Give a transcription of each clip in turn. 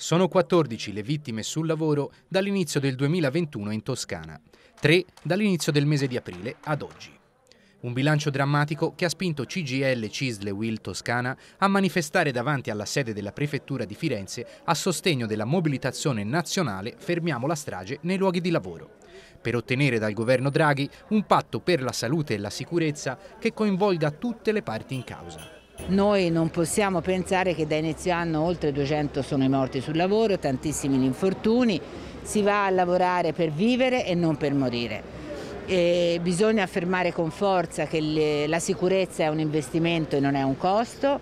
Sono 14 le vittime sul lavoro dall'inizio del 2021 in Toscana, 3 dall'inizio del mese di aprile ad oggi. Un bilancio drammatico che ha spinto CGL, Cisle, Will Toscana a manifestare davanti alla sede della prefettura di Firenze a sostegno della mobilitazione nazionale Fermiamo la strage nei luoghi di lavoro, per ottenere dal governo Draghi un patto per la salute e la sicurezza che coinvolga tutte le parti in causa. Noi non possiamo pensare che da inizio anno oltre 200 sono i morti sul lavoro, tantissimi gli infortuni, si va a lavorare per vivere e non per morire. E bisogna affermare con forza che le, la sicurezza è un investimento e non è un costo.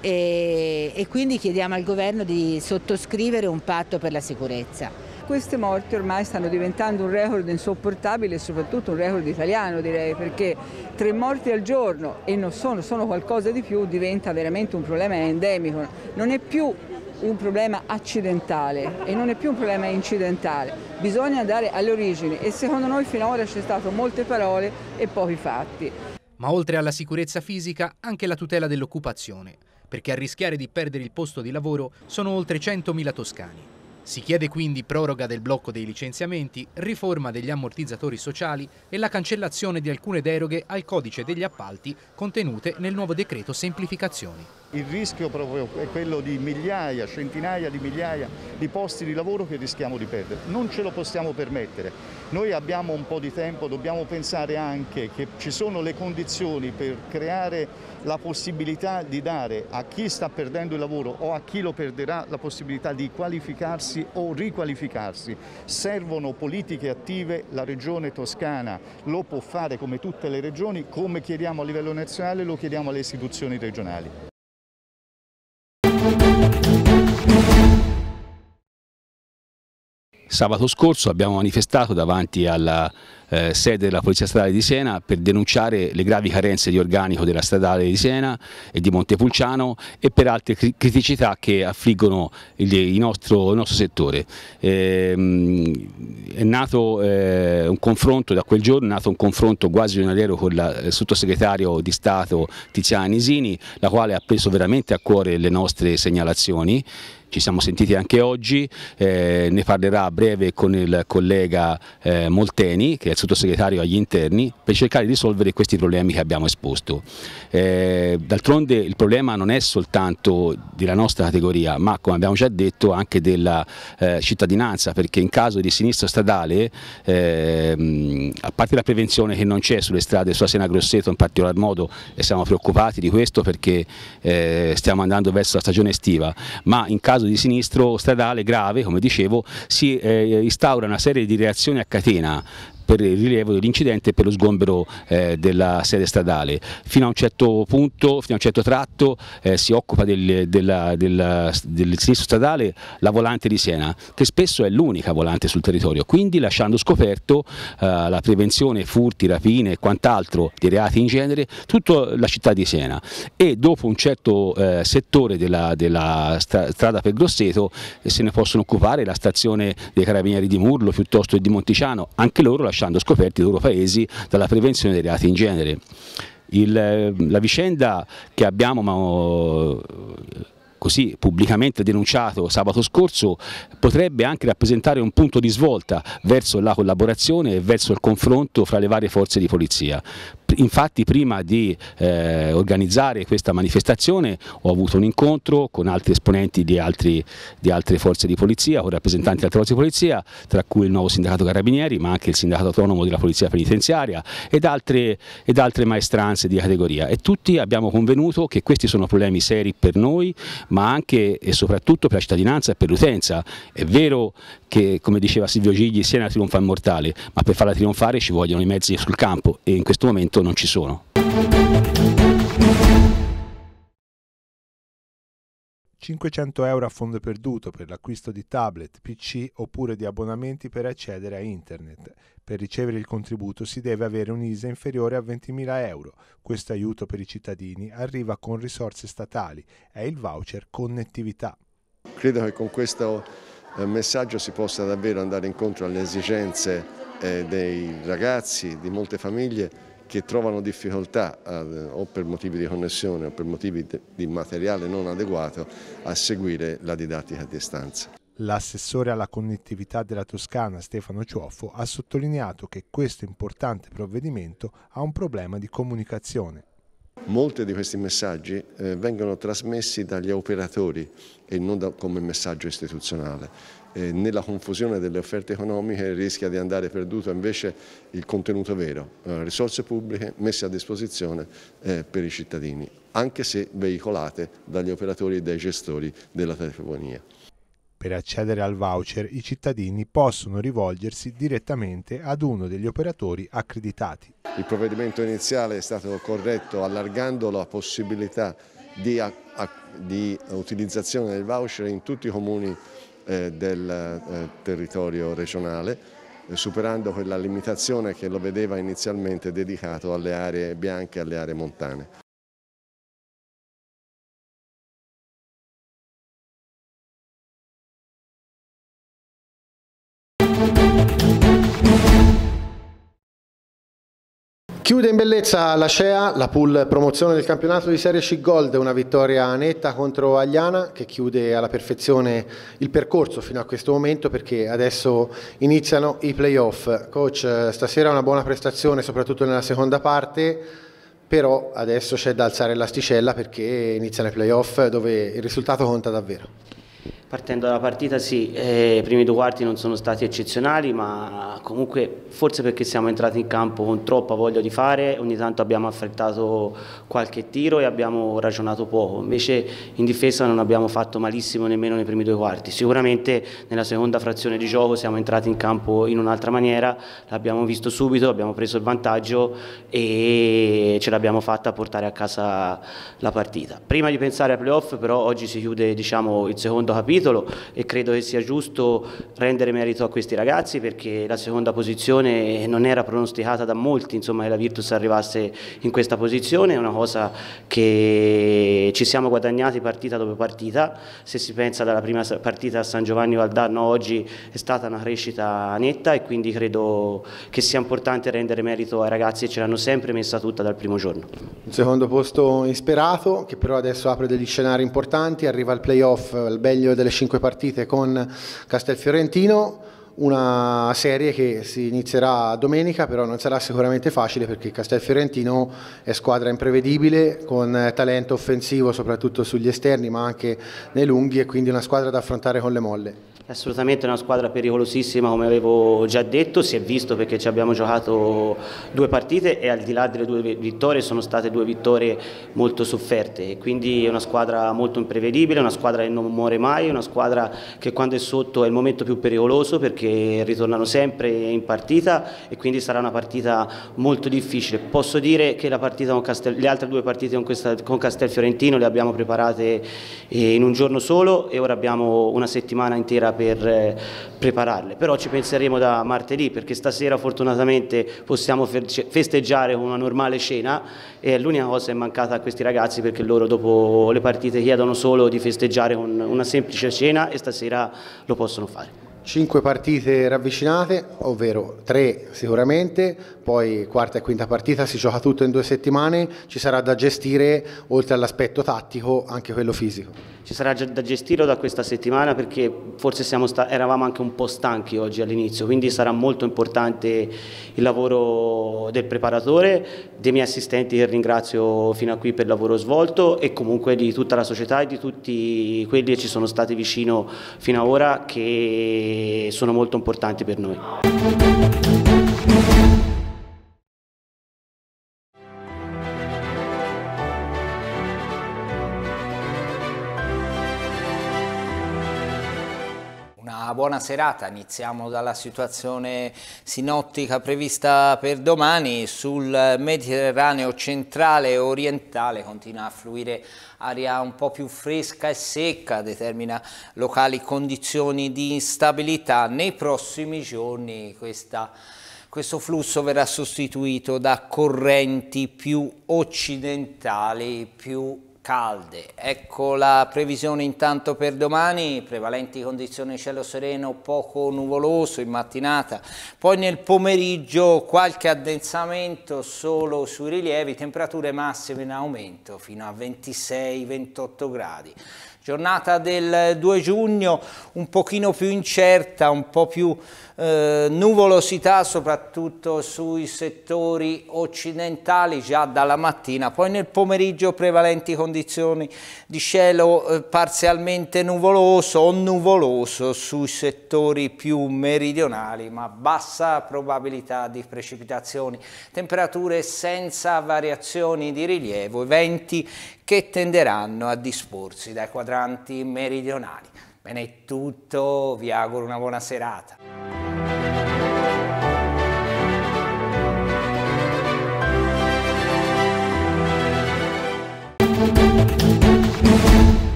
E, e quindi chiediamo al governo di sottoscrivere un patto per la sicurezza. Queste morti ormai stanno diventando un record insopportabile e soprattutto un record italiano direi perché tre morti al giorno e non sono, sono qualcosa di più diventa veramente un problema endemico, non è più un problema accidentale e non è più un problema incidentale, bisogna andare alle origini e secondo noi finora c'è stato molte parole e pochi fatti. Ma oltre alla sicurezza fisica anche la tutela dell'occupazione, perché a rischiare di perdere il posto di lavoro sono oltre 100.000 toscani. Si chiede quindi proroga del blocco dei licenziamenti, riforma degli ammortizzatori sociali e la cancellazione di alcune deroghe al codice degli appalti contenute nel nuovo decreto semplificazioni. Il rischio proprio è quello di migliaia, centinaia di migliaia di posti di lavoro che rischiamo di perdere. Non ce lo possiamo permettere. Noi abbiamo un po' di tempo, dobbiamo pensare anche che ci sono le condizioni per creare la possibilità di dare a chi sta perdendo il lavoro o a chi lo perderà la possibilità di qualificarsi o riqualificarsi. Servono politiche attive, la Regione Toscana lo può fare come tutte le regioni, come chiediamo a livello nazionale lo chiediamo alle istituzioni regionali. Sabato scorso abbiamo manifestato davanti alla eh, sede della Polizia Stradale di Siena per denunciare le gravi carenze di organico della Stradale di Siena e di Montepulciano e per altre criticità che affliggono il, il, nostro, il nostro, settore. Eh, è nato eh, un confronto, da quel giorno è nato un confronto quasi giornaliero con il sottosegretario di Stato Tiziana Nisini, la quale ha preso veramente a cuore le nostre segnalazioni ci siamo sentiti anche oggi, eh, ne parlerà a breve con il collega eh, Molteni, che è il sottosegretario agli interni, per cercare di risolvere questi problemi che abbiamo esposto. Eh, D'altronde il problema non è soltanto della nostra categoria, ma come abbiamo già detto anche della eh, cittadinanza, perché in caso di sinistro stradale, ehm, a parte la prevenzione che non c'è sulle strade, sulla Sena Grosseto in particolar modo, e siamo preoccupati di questo perché eh, stiamo andando verso la stagione estiva, ma in caso caso di sinistro stradale grave, come dicevo, si eh, instaura una serie di reazioni a catena per il rilievo dell'incidente e per lo sgombero eh, della sede stradale. Fino a un certo punto, fino a un certo tratto eh, si occupa del, della, della, del sinistro stradale la volante di Siena, che spesso è l'unica volante sul territorio, quindi lasciando scoperto eh, la prevenzione, furti, rapine e quant'altro di reati in genere, tutta la città di Siena. E dopo un certo eh, settore della, della strada per Grosseto eh, se ne possono occupare la stazione dei carabinieri di Murlo piuttosto che di Monticiano, anche loro lasciando scoperti i loro paesi dalla prevenzione dei reati in genere. Il, la vicenda che abbiamo ma, così pubblicamente denunciato sabato scorso potrebbe anche rappresentare un punto di svolta verso la collaborazione e verso il confronto fra le varie forze di polizia infatti prima di eh, organizzare questa manifestazione ho avuto un incontro con altri esponenti di, altri, di, altre forze di polizia, con rappresentanti di altre forze di polizia, tra cui il nuovo sindacato Carabinieri, ma anche il sindacato autonomo della polizia penitenziaria ed altre, ed altre maestranze di categoria e tutti abbiamo convenuto che questi sono problemi seri per noi ma anche e soprattutto per la cittadinanza e per l'utenza. È vero che come diceva Silvio Gigli Siena trionfa immortale, ma per farla trionfare ci vogliono i mezzi sul campo e in questo momento non ci sono. €500 euro a fondo perduto per l'acquisto di tablet, PC oppure di abbonamenti per accedere a internet. Per ricevere il contributo si deve avere un ISA inferiore a 20.000 euro. Questo aiuto per i cittadini arriva con risorse statali, è il voucher connettività. Credo che con questo eh, messaggio si possa davvero andare incontro alle esigenze eh, dei ragazzi, di molte famiglie che trovano difficoltà o per motivi di connessione o per motivi di materiale non adeguato a seguire la didattica a distanza. L'assessore alla connettività della Toscana Stefano Ciuoffo ha sottolineato che questo importante provvedimento ha un problema di comunicazione. Molti di questi messaggi eh, vengono trasmessi dagli operatori e non da, come messaggio istituzionale. Eh, nella confusione delle offerte economiche rischia di andare perduto invece il contenuto vero, eh, risorse pubbliche messe a disposizione eh, per i cittadini, anche se veicolate dagli operatori e dai gestori della telefonia. Per accedere al voucher i cittadini possono rivolgersi direttamente ad uno degli operatori accreditati. Il provvedimento iniziale è stato corretto allargando la possibilità di, di utilizzazione del voucher in tutti i comuni eh, del eh, territorio regionale eh, superando quella limitazione che lo vedeva inizialmente dedicato alle aree bianche e alle aree montane. Chiude in bellezza la Scea, la pool promozione del campionato di Serie C Gold, una vittoria netta contro Agliana che chiude alla perfezione il percorso fino a questo momento perché adesso iniziano i playoff. Coach, stasera una buona prestazione soprattutto nella seconda parte, però adesso c'è da alzare l'asticella perché iniziano i playoff dove il risultato conta davvero. Partendo dalla partita sì, eh, i primi due quarti non sono stati eccezionali ma comunque forse perché siamo entrati in campo con troppa voglia di fare, ogni tanto abbiamo affrettato qualche tiro e abbiamo ragionato poco, invece in difesa non abbiamo fatto malissimo nemmeno nei primi due quarti, sicuramente nella seconda frazione di gioco siamo entrati in campo in un'altra maniera, l'abbiamo visto subito, abbiamo preso il vantaggio e ce l'abbiamo fatta portare a casa la partita. Prima di pensare ai playoff però oggi si chiude diciamo, il secondo capitolo capitolo e credo che sia giusto rendere merito a questi ragazzi perché la seconda posizione non era pronosticata da molti insomma, che la Virtus arrivasse in questa posizione, è una cosa che ci siamo guadagnati partita dopo partita, se si pensa dalla prima partita a San Giovanni Valdarno oggi è stata una crescita netta e quindi credo che sia importante rendere merito ai ragazzi e ce l'hanno sempre messa tutta dal primo giorno. Un secondo posto insperato che però adesso apre degli scenari importanti, arriva al playoff, il meglio delle cinque partite con Castelfiorentino, una serie che si inizierà domenica, però non sarà sicuramente facile perché Castelfiorentino è squadra imprevedibile, con talento offensivo soprattutto sugli esterni ma anche nei lunghi e quindi una squadra da affrontare con le molle. Assolutamente una squadra pericolosissima come avevo già detto, si è visto perché ci abbiamo giocato due partite e al di là delle due vittorie sono state due vittorie molto sofferte, quindi è una squadra molto imprevedibile, una squadra che non muore mai, una squadra che quando è sotto è il momento più pericoloso perché ritornano sempre in partita e quindi sarà una partita molto difficile. Posso dire che Castel, le altre due partite con, questa, con Castelfiorentino le abbiamo preparate eh, in un giorno solo e ora abbiamo una settimana intera per eh, prepararle, però ci penseremo da martedì perché stasera fortunatamente possiamo festeggiare una normale cena e l'unica cosa è mancata a questi ragazzi perché loro dopo le partite chiedono solo di festeggiare una semplice cena e stasera lo possono fare. Cinque partite ravvicinate, ovvero tre sicuramente, poi quarta e quinta partita, si gioca tutto in due settimane, ci sarà da gestire oltre all'aspetto tattico anche quello fisico. Ci sarà da gestire da questa settimana perché forse eravamo anche un po' stanchi oggi all'inizio, quindi sarà molto importante il lavoro del preparatore, dei miei assistenti che ringrazio fino a qui per il lavoro svolto e comunque di tutta la società e di tutti quelli che ci sono stati vicino fino ad ora che sono molto importanti per noi. Buona serata, iniziamo dalla situazione sinottica prevista per domani sul Mediterraneo centrale e orientale continua a fluire aria un po' più fresca e secca, determina locali condizioni di instabilità. Nei prossimi giorni questa, questo flusso verrà sostituito da correnti più occidentali, più calde. Ecco la previsione intanto per domani, prevalenti condizioni cielo sereno, poco nuvoloso in mattinata, poi nel pomeriggio qualche addensamento solo sui rilievi, temperature massime in aumento fino a 26-28 gradi. Giornata del 2 giugno un pochino più incerta, un po' più eh, nuvolosità soprattutto sui settori occidentali già dalla mattina, poi nel pomeriggio prevalenti condizioni di cielo eh, parzialmente nuvoloso o nuvoloso sui settori più meridionali, ma bassa probabilità di precipitazioni, temperature senza variazioni di rilievo, venti che tenderanno a disporsi dai quadranti meridionali. Bene, è tutto, vi auguro una buona serata.